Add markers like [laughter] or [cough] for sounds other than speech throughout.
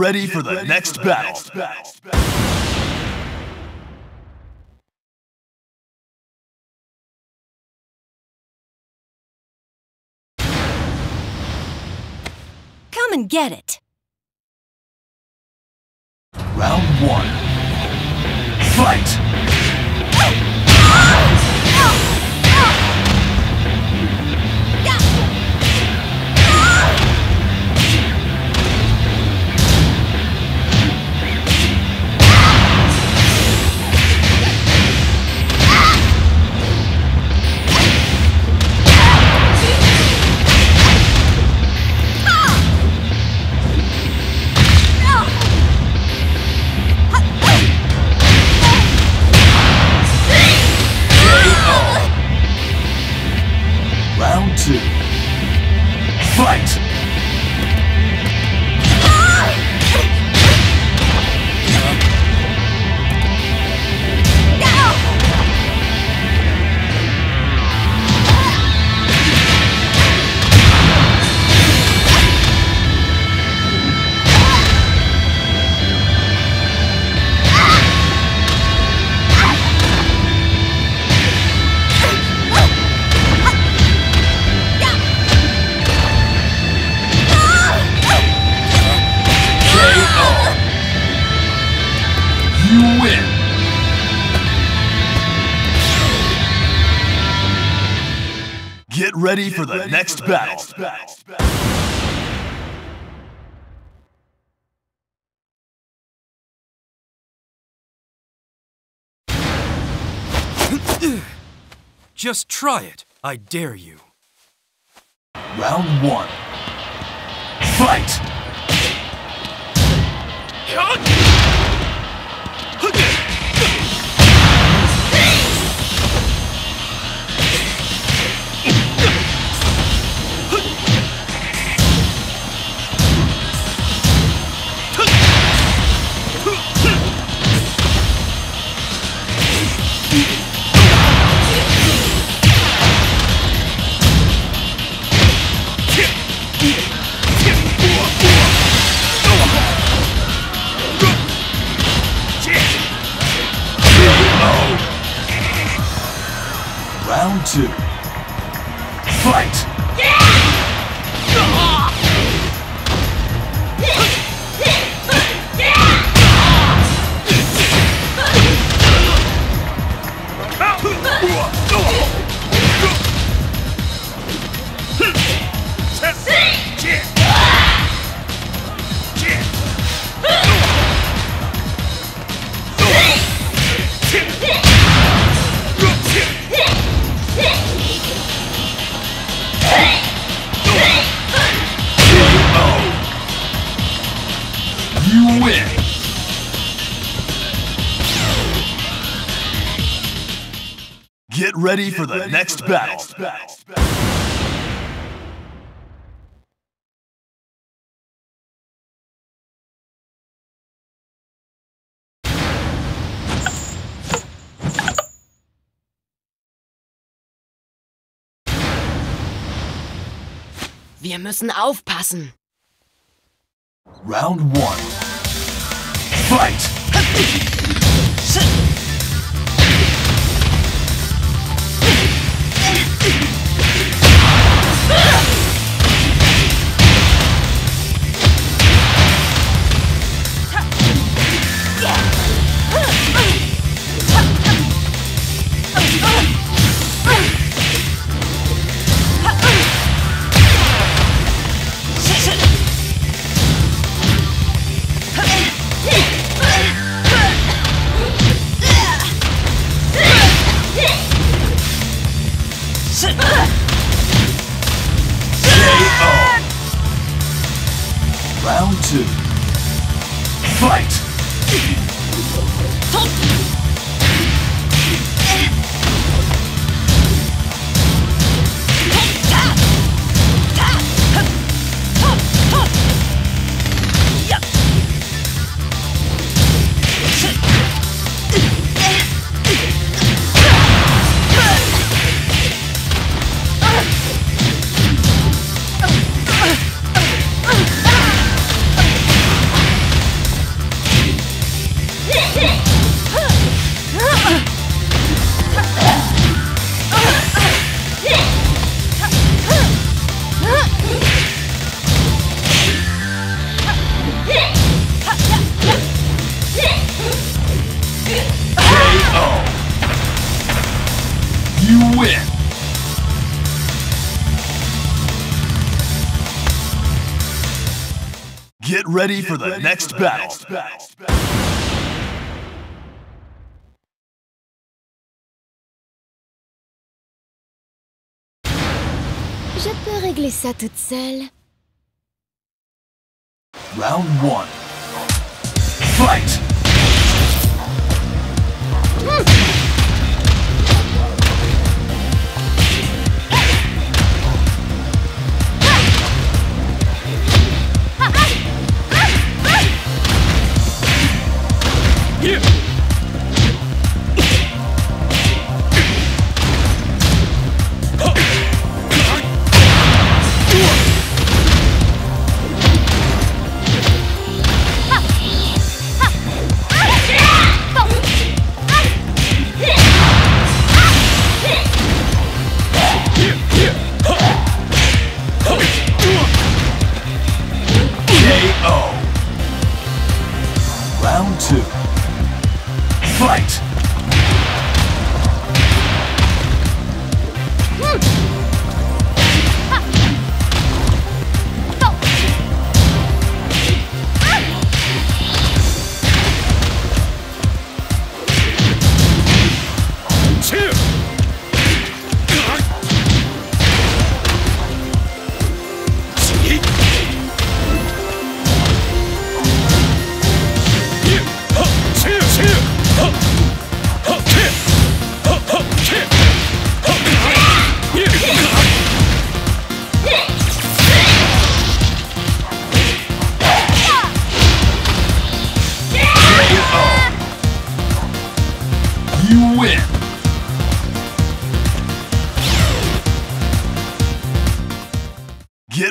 Get ready for the, next, battle. Come and get it. Round one. Fight! Get ready Get for the, ready next, for the battle. next battle. Just try it. I dare you. Round one. Fight! Get ready for the next battle. Wir müssen aufpassen. Round one. Fight! [laughs] Get ready for the next battle. Je peux régler ça toute seule. Round one. Fight! Hmm.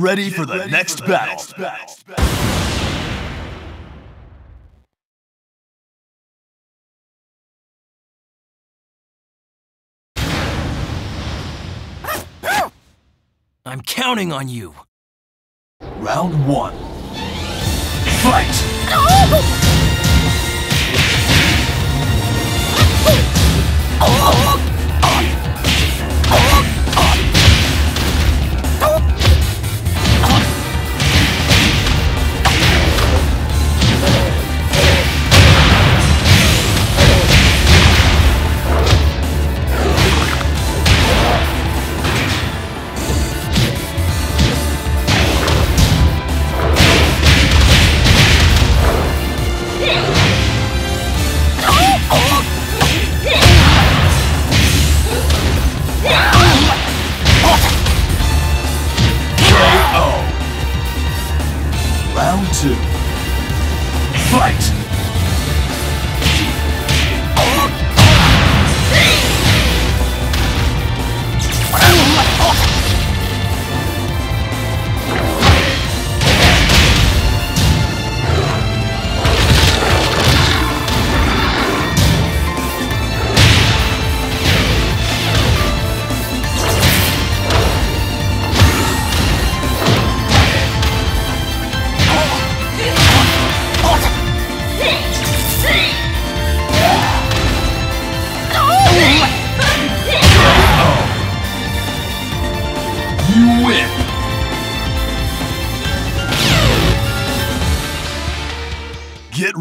Get ready for the next battle. I'm counting on you. Round one. Fight! Two. Fight!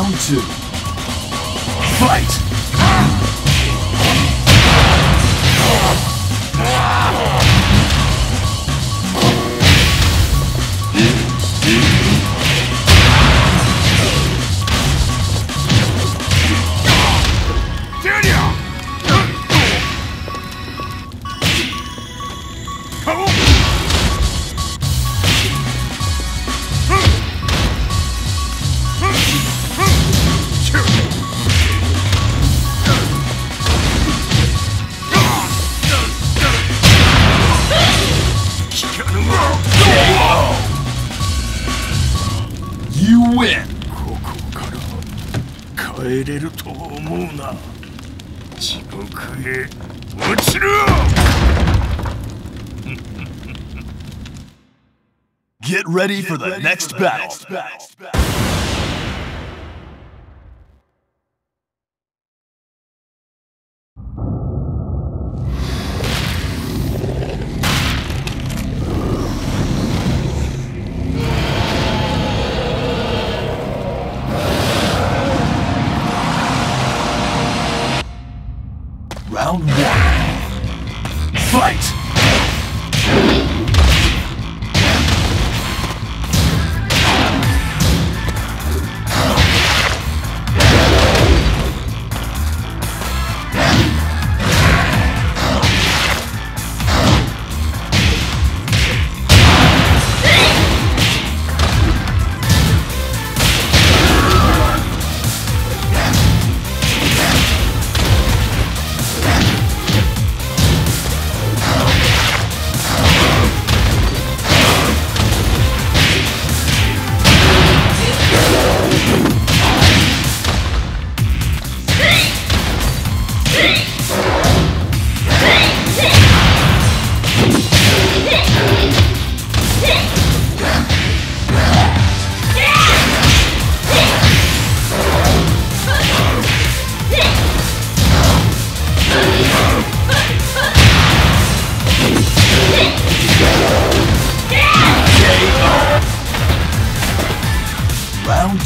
Round two. Fight! Get ready for the next battle.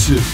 Round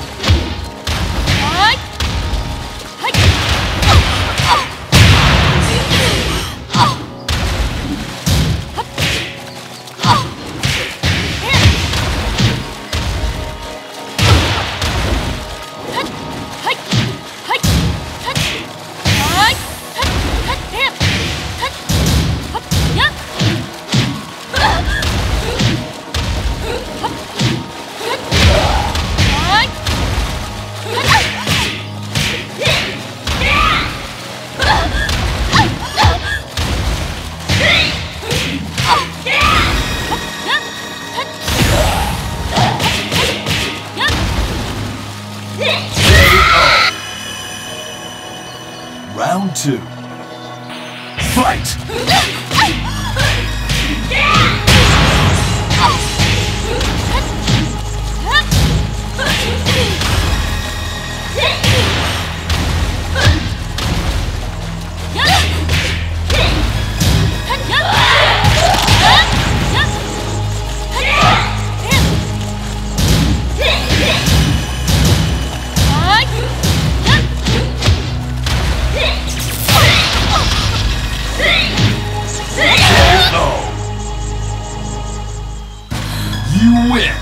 Round two. Fight! win.